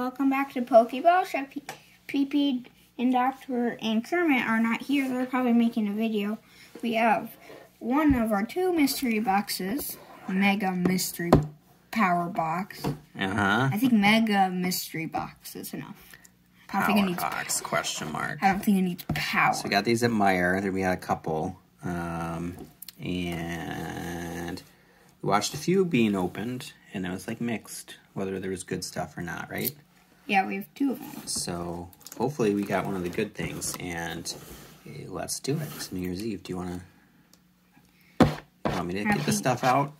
Welcome back to Pokeball. Chef PP and Doctor and Kermit are not here. They're probably making a video. We have one of our two mystery boxes, Mega Mystery Power Box. Uh huh. I think Mega Mystery Box is enough. I don't think it Power needs. box question mark. I don't think it needs power. So we got these at Meijer. There we had a couple, um, and we watched a few being opened, and it was like mixed whether there was good stuff or not, right? Yeah, we have two of them. So hopefully we got one of the good things, and eh, let's do it. It's New Year's Eve. Do you want to? Want me to get the stuff out?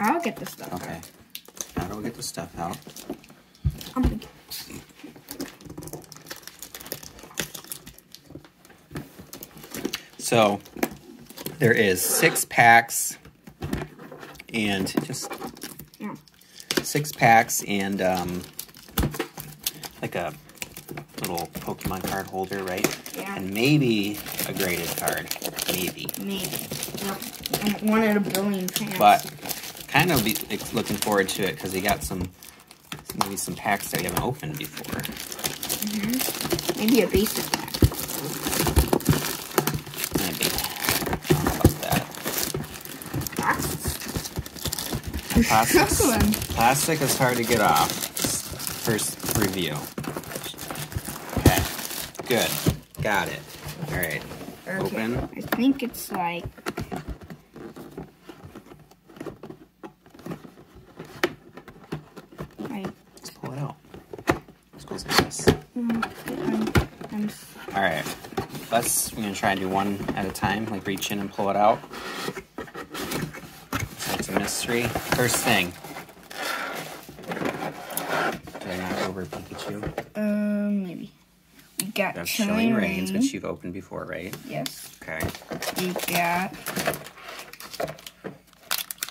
I'll get the stuff. Okay. How do we get the stuff out? I'm gonna- So there is six packs and just Yeah. six packs and um, like a little Pokemon card holder, right? Yeah. And maybe a graded card, maybe. Maybe. And one at a billion chance. But kind of be like, looking forward to it because we got some maybe some packs that we haven't opened before. Mm-hmm. maybe a basic pack. Maybe. I don't know about that. Struggling. Plastic is hard to get off. First review. Okay. Good. Got it. All right. Okay. Open. I think it's like like Let's pull it out. Let's go like this. mm, I'm, I'm, All right. Let's. We're gonna try and do one at a time. Like reach in and pull it out. That's a mystery. First thing. Did I knock over Pikachu? um maybe we got We have chilling Chilling Reign. Rains, which you've opened before, right? Yes, Okay. we got.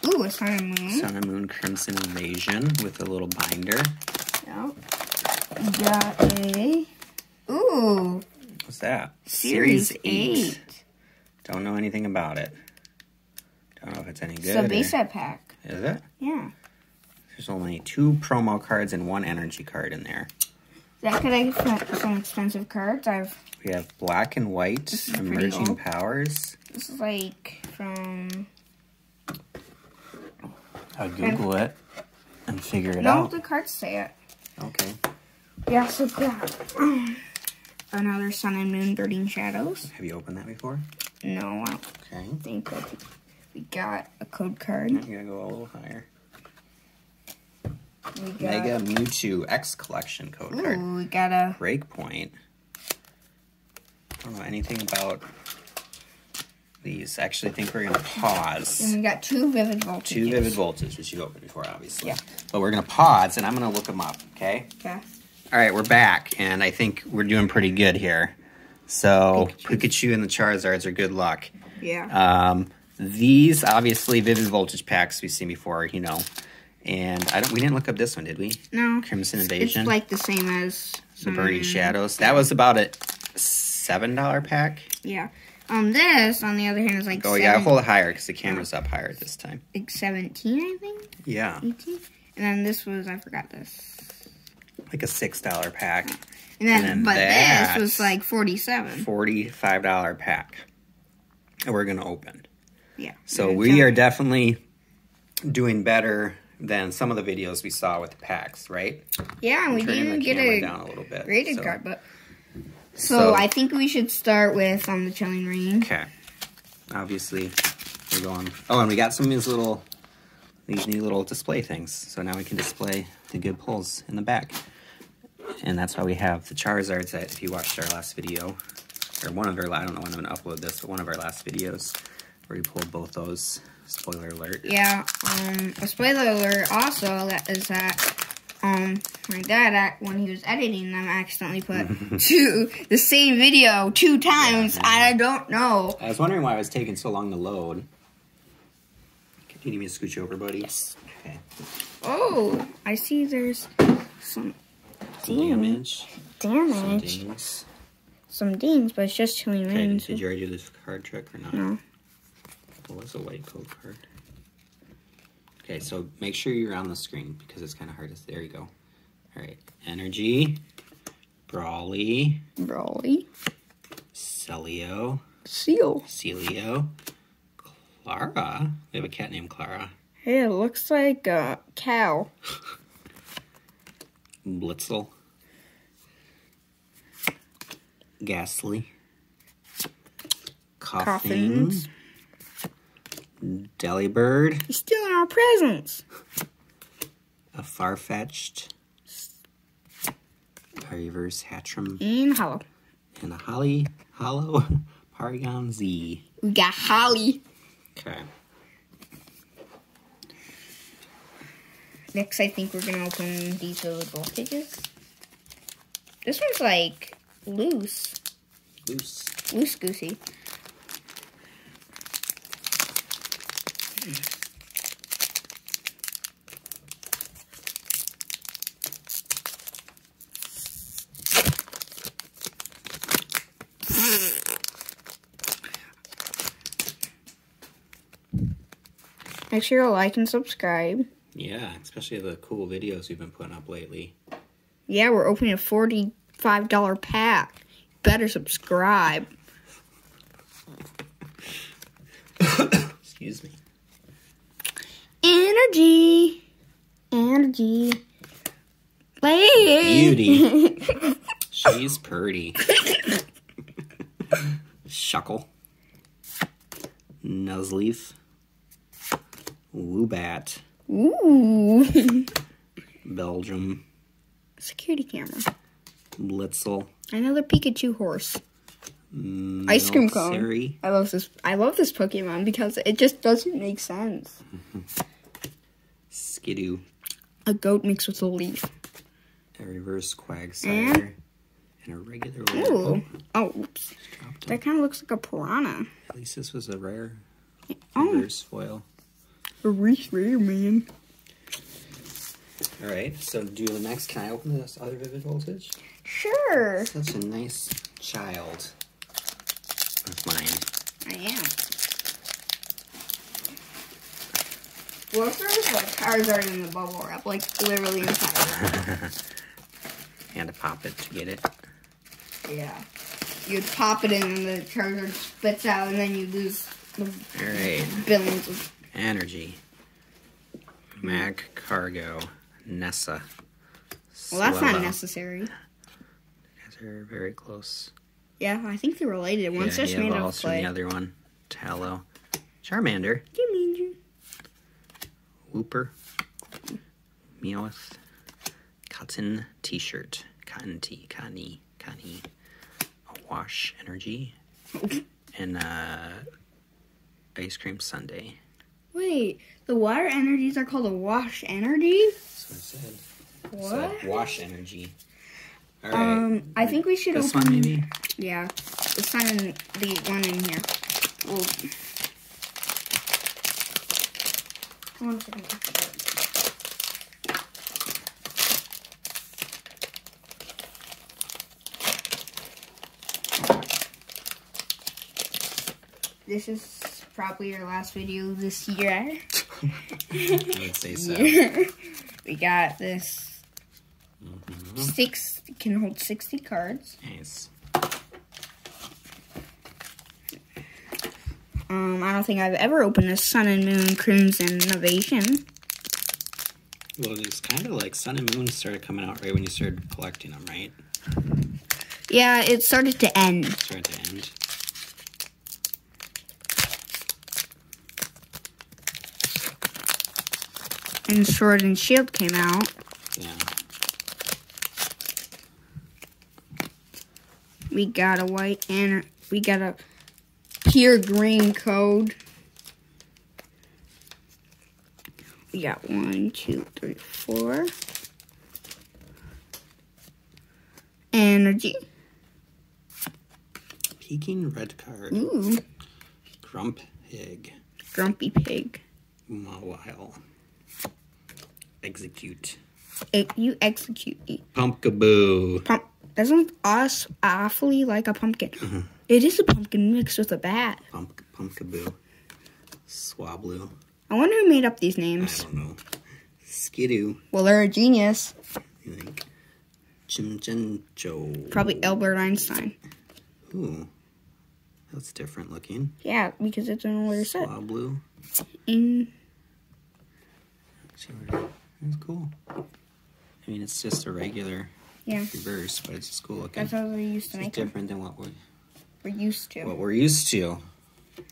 Ooh, a sun and moon. Sun and Moon Crimson Invasion with a little binder. We got a. Ooh, What's that? series, eight. Don't know anything about it. Don't know if it's any good. It's a base set pack. Is it? Yeah. There's only two promo cards and one energy card in there. That could I get some expensive cards. I've We have black and white This is emerging powers. this is like from I'll Google it and figure it no out. No, the cards say it. Okay. Yeah, so got another Sun and Moon Burning Shadows. Have you opened that before? No, I don't Okay. think that we got a code card. You gotta go a little higher. We got Mega Mewtwo X Collection code card. Ooh, we got a Breakpoint. I don't know anything about these. Actually I actually think we're gonna pause. and we got two Vivid Voltages. Two vivid Voltages, which you've opened before, obviously. Yeah. But we're gonna pause, and I'm gonna look them up. Okay. Okay. All right, we're back, and I think we're doing pretty good here. So Pikachu. Pikachu, and the Charizards are good luck. Yeah. Um, these obviously vivid voltage packs we've seen before, you know. And I don't. We didn't look up this one, did we? no. Crimson Invasion. It's like the same as the Sun Shadows. That was about a seven dollar pack. Yeah. Um, this on the other hand is like Oh yeah, hold it higher because the camera's up higher this time. like seventeen, I think, Yeah, eighteen. And then this was I forgot this. like a six dollar pack. And then, And then but this was like forty-seven. Forty-five dollar pack. And we're gonna open. Yeah. So we are definitely doing better than some of the videos we saw with the packs, right? Yeah, and we didn't get a down a little bit. graded so- card, but so, So- I think we should start with um the Chilling Reign. Okay. Obviously, we're going. Oh, and we got some of these little, these new little display things. So now we can display the good pulls in the back. And that's why we have the Charizards that if you watched our last video, or one of our, I don't know when I'm to upload this, but one of our last videos where we pulled both those. Spoiler alert. Yeah. Um, a spoiler alert also that is that um my dad when he was editing them accidentally put two the same video two times. Yeah. I don't know. I was wondering why it was taking so long to load. Can you need me to scooch over, buddy? Yes. Okay. Oh, I see. There's some Some Damn. damage. Some damage, dings. some dings, but it's just chilling Okay, did you already do this card trick or not? No. Was a white code card? Okay, so make sure you're on the screen because it's kind of hard to. There you go. All right. Energy. Brawly. Brawly. Celio. Seal. Celio. Clara. We have a cat named Clara. Hey, it looks like a cow. Blitzle. Gastly. Coffins. Delibird. He's stealing our presents. A far-fetched. reverse Hatchram. And hollow. And a Holly. Hollow. Porygon-Z. We got Holly. Okay. Next, I think we're gonna open these little voltages. This one's like loose, Loose. loose goosey. Make sure to like and subscribe. Yeah, especially the cool videos we've been putting up lately. Yeah, we're opening a forty-five dollar pack. Better subscribe. Excuse me. Energy, energy, lady. Beauty. She's pretty. Shuckle. Nuzleaf. Woobat. Ooh, Belgium. security camera. Blitzle. Another Pikachu horse. Mm, Ice cream cone. I love this. I love this Pokemon because it just doesn't make sense. Skiddo. A goat mixed with a leaf. A reverse Quagsire. And a regular Ooh. Oh, oh oops. That kind of looks like a piranha. At least this was a rare Oh, reverse foil. a rare man. All right, so do the next. Can I open this other Vivid Voltage? Sure. Such a nice child of mine. I am. Well, if there's like cars are in the bubble wrap, like literally inside. and to pop it to get it. yeah. You'd pop it in and the charger spits out and then you lose the right, billions of energy. Mag Cargo, Nessa. Well that's not necessary. Guys are very close. Yeah, I think they're related. One's yeah, just you made have of also the other one. Tallow. Charmander. Give me you. Wooper. Meowth. Cotton T-shirt. Cotton tee. Connie. Connie. A wash energy. and uh ice cream sundae. Wait, the water energies are called a wash energy? That's what I said. What? So, wash energy. All right. Um, I think we should this open. one maybe. Yeah, the sun and the one in here. Well, I wonder if I can open it. This is probably your last video this year. I would say so. we got this mm-hmm. six can hold sixty cards. Nice. Um, I don't think I've ever opened a Sun and Moon Crimson Innovation. Well, it's kind of like Sun and Moon started coming out right when you started collecting them, right? Yeah, it started to end. Start to end. And Sword and Shield came out. Yeah. We got a white and we got a pure green code. We got one, two, three, four. Energy. Peking red card. Ooh, Grump Pig. Grumpy Pig. Mawile. Execute. It, you execute me. Pumpkaboo. Pump. That sounds us awfully like a pumpkin. Mm-hmm. It is a pumpkin mixed with a bat. Pump Pumpkaboo. Swablu. I wonder who made up these names. I don't know. Skiddo. Well, they're a genius. You think? Chimchencho. Probably Albert Einstein. Ooh. That's different looking. Yeah, because it's an older set. Swab blue. In That's cool. I mean, it's just a regular yeah, reverse, but it's just cool looking. that's how they used to It's make them. different than what we we're used to. What we're used to.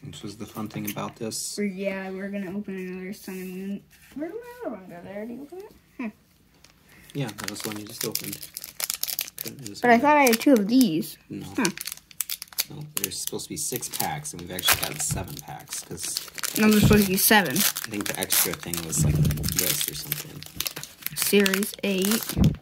Which was the fun thing about this. We're, yeah, we're going to open another Sun and Moon. Where did my other one go? Did I already open it? Yeah, that was the one you just opened. But I thought I had two of these. No. Huh. No, there's supposed to be six packs, and we've actually got seven packs. because Number's supposed to be seven. I think the extra thing was like this or something. Series 8.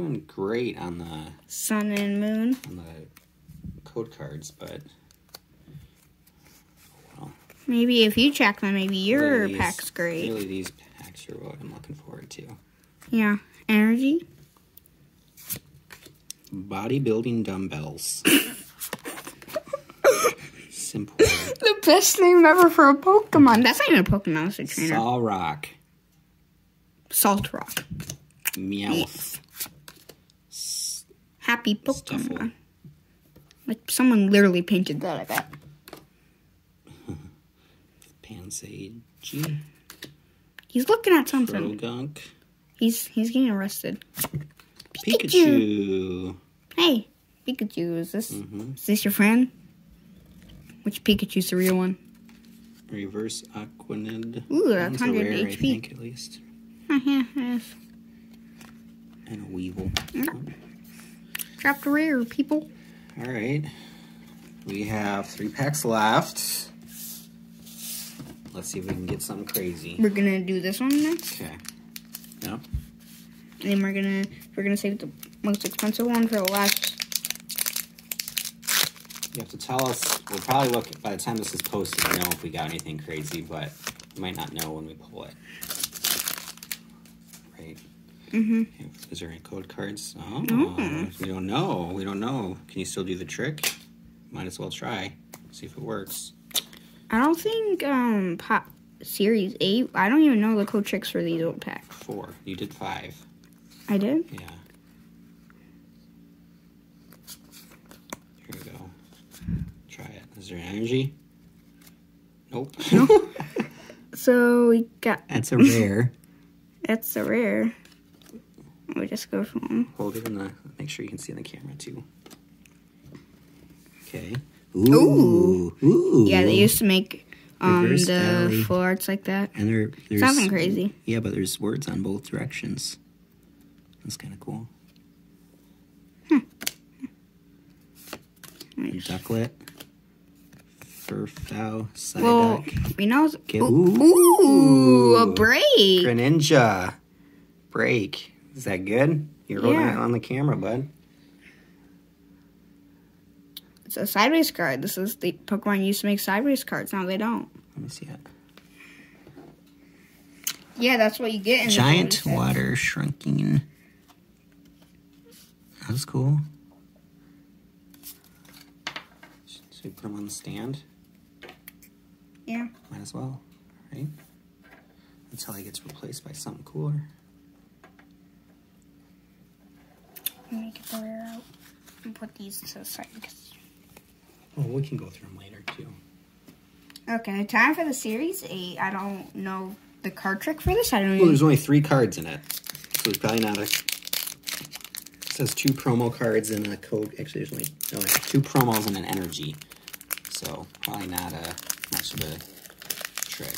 Doing great on the Sun and Moon. on the code cards, but well, Maybe if you check them, maybe your these- pack's great. Really, these packs are what I'm looking forward to. Yeah. Energy. Bodybuilding dumbbells. Simple. The best name ever for a Pokemon. That's not even a Pokemon, it's a trainer. Saw rock. Salt Rock. Meowth. Happy Pokemon. Stufful. Like someone literally painted that, I bet. Pansage. He's looking at something. Progunk. He's he's getting arrested. Pikachu. Hey, Pikachu, is this hmm is this your friend? Which Pikachu's the real one? Reverse Aquanid. Ooh, that's a 100 rare, I HP. think, at least. yeah, yes. And a Weevil. Dropped rare, people. All right. We have three packs left. Let's see if we can get something crazy. We're gonna do this one next, Okay. Yep. and then we're gonna we're gonna save the most expensive one for the last. You have to tell us. We'll probably look by the time this is posted. Know if we got anything crazy, but we might not know when we pull it. Right. Mm-hmm. Is there any code cards? Oh, Mm. we don't know. We don't know. Can you still do the trick? Might as well try. See if it works. I don't think um pop series eight. I don't even know the code tricks for these old packs. Four. You did five. I did. Yeah. Here we go. Try it. Is there energy? Nope. No. So we got That's a rare. that's a rare. We just go from Hold it in the. Make sure you can see in the camera too. Okay. Ooh. Ooh. yeah. They used to make um Reverse the alley. full arts like that. And there, there's Something crazy. Yeah, but there's words on both directions. That's kind of cool. Nice. Ducklett. Furfrou. Well, Psyduck. we know. Ooh, ooh. ooh, a break. Greninja. Break. Is that good? You're holding Yeah. it on the camera, bud. It's a sideways card. This is the Pokemon used to make sideways cards. Now they don't. Let me see it. Yeah, that's what you get. In Giant water shrinking. That was cool. Should we put them on the stand? Yeah. Might as well, right? Until he gets replaced by something cooler. Let me get the rare out and put these to the side. 'cause- Oh, we can go through them later too. Okay, time for the series eight. I don't know the card trick for this. I don't Well, even. there's only three cards in it, so it's probably not a. It says two promo cards and a code. Actually, there's only no, there's two promos and an energy, so probably not a much of a trick.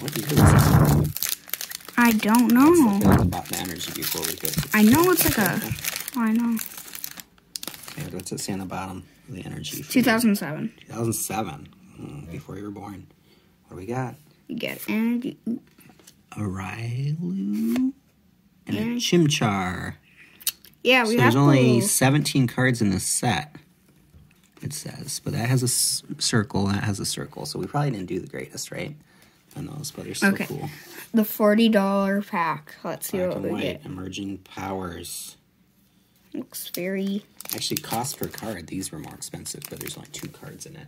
What do you do? I don't know. look at about the energy before we go. I know it's like a. Oh, I know. Okay, what's it say on the bottom of the energy? 2007. 2007. Mm, before you were born. What do we got? You get energy. A and a. Chimchar. Yeah, we So there's only to. 17 cards in this set. It says, but that has a s- circle. That has a circle. So we probably didn't do the greatest, right? Those, but they're still Okay. cool. The $40 pack. Let's see Black what we white, get. emerging powers. Looks very. Actually, cost per card, these were more expensive, but there's only two cards in it.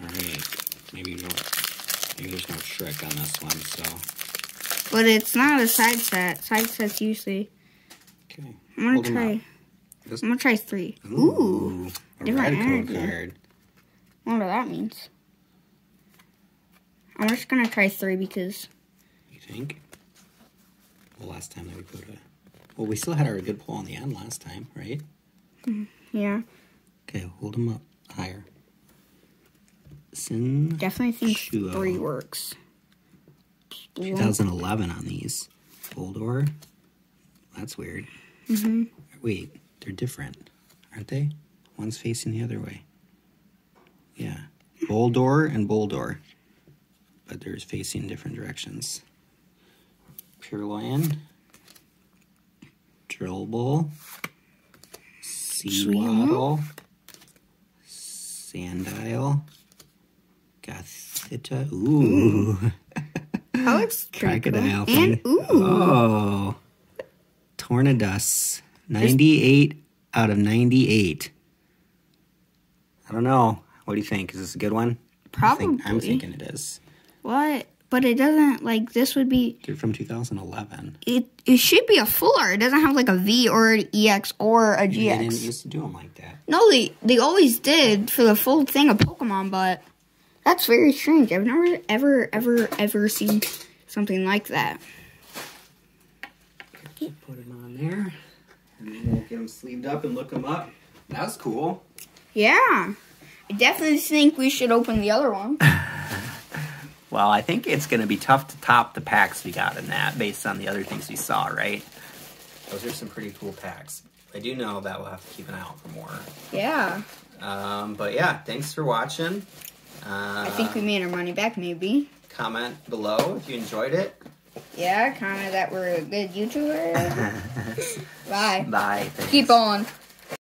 All right. Maybe no, maybe there's no trick on this one. So But it's not a side set. Side sets usually. okay. I'm gonna Hold try. This- I'm gonna try three. Ooh. Ooh, different energy. card. I wonder what that means. I'm just gonna try three because You think? Well, last time that we put a. Well, we still had our good pull on the end last time, right? yeah, Okay, hold them up higher. Sin definitely think Shuo. three works. 2011 on these. Boldore. That's weird. Mhm. Wait, they're different, aren't they? One's facing the other way. Yeah. Boldore and Boldore. But they're facing different directions. Purrloin. Drilbur. Sewaddle. Sandile. Gothita. Ooh. That looks pretty cool. And ooh, Oh. Tornadus. 98 out of 98. I don't know. What do you think? Is this a good one? I think- I'm thinking it is. what? But it doesn't like this would be. They're from 2011. It it should be a full art. It doesn't have like a V or an EX or a GX. They didn't used to do them like that. No, they they always did for the full thing of Pokemon, but that's very strange. I've never ever ever ever seen something like that. Put them on there. And then we'll get them sleeved up and look them up. That was cool. Yeah, I definitely think we should open the other one. Well, I think it's going to be tough to top the packs we got in that based on the other things we saw, right? Those are some pretty cool packs. I do know that we'll have to keep an eye out for more. Yeah, Um, but yeah, thanks for watching. Uh, I think we made our money back. Maybe. comment below if you enjoyed it. Yeah, kind of that we're a good YouTuber. Bye. Bye. Thanks. Keep on.